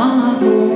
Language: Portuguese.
amado.